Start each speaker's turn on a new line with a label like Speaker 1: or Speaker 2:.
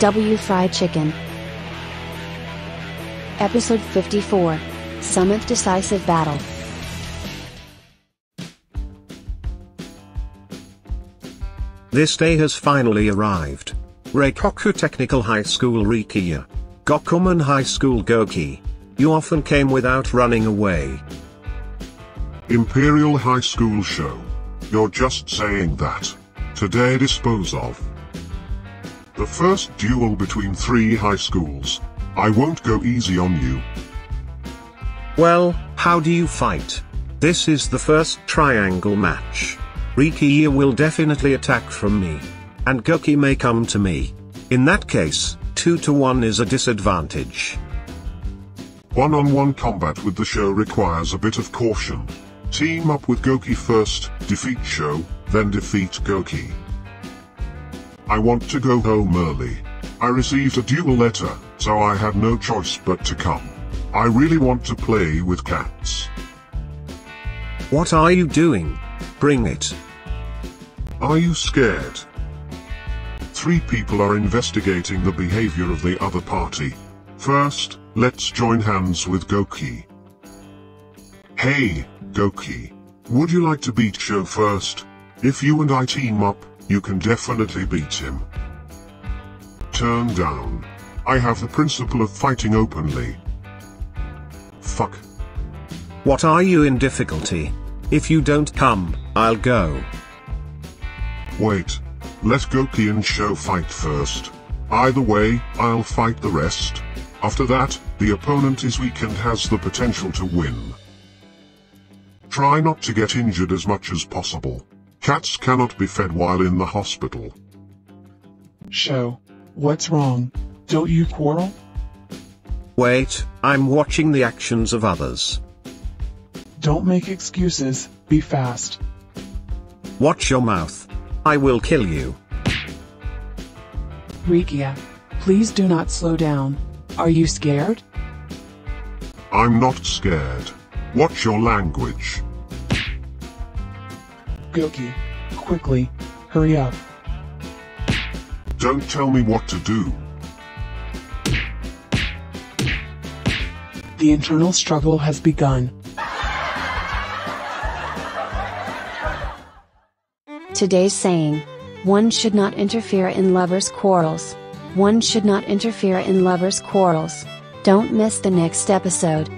Speaker 1: W Fried Chicken. Episode 54 Summit Decisive Battle.
Speaker 2: This day has finally arrived. Reikoku Technical High School Rikiya. Gokuman High School Goki. You often came without running away.
Speaker 3: Imperial High School Show. You're just saying that. Today dispose of. The first duel between three high schools. I won't go easy on you.
Speaker 2: Well, how do you fight? This is the first triangle match. Rikiya will definitely attack from me. And Goki may come to me. In that case, 2 to 1 is a disadvantage.
Speaker 3: One-on-one combat with the show requires a bit of caution. Team up with Goki first, defeat Show, then defeat Goki. I want to go home early. I received a duel letter, so I had no choice but to come. I really want to play with cats.
Speaker 2: What are you doing? Bring it.
Speaker 3: Are you scared? Three people are investigating the behavior of the other party. First, let's join hands with Goki. Hey, Goki. Would you like to beat Show first? If you and I team up, you can definitely beat him. Turn down. I have the principle of fighting openly. Fuck.
Speaker 2: What are you in difficulty? If you don't come, I'll go.
Speaker 3: Wait. Let Goki and Show fight first. Either way, I'll fight the rest. After that, the opponent is weak and has the potential to win. Try not to get injured as much as possible. Cats cannot be fed while in the hospital.
Speaker 4: Show. What's wrong? Don't you quarrel?
Speaker 2: Wait, I'm watching the actions of others.
Speaker 4: Don't make excuses, be fast.
Speaker 2: Watch your mouth. I will kill you.
Speaker 5: Rikiya, please do not slow down. Are you scared?
Speaker 3: I'm not scared. Watch your language.
Speaker 4: Goki. Quickly. Hurry up.
Speaker 3: Don't tell me what to do.
Speaker 4: The internal struggle has begun.
Speaker 1: Today's saying One should not interfere in lovers' quarrels. One should not interfere in lovers' quarrels. Don't miss the next episode.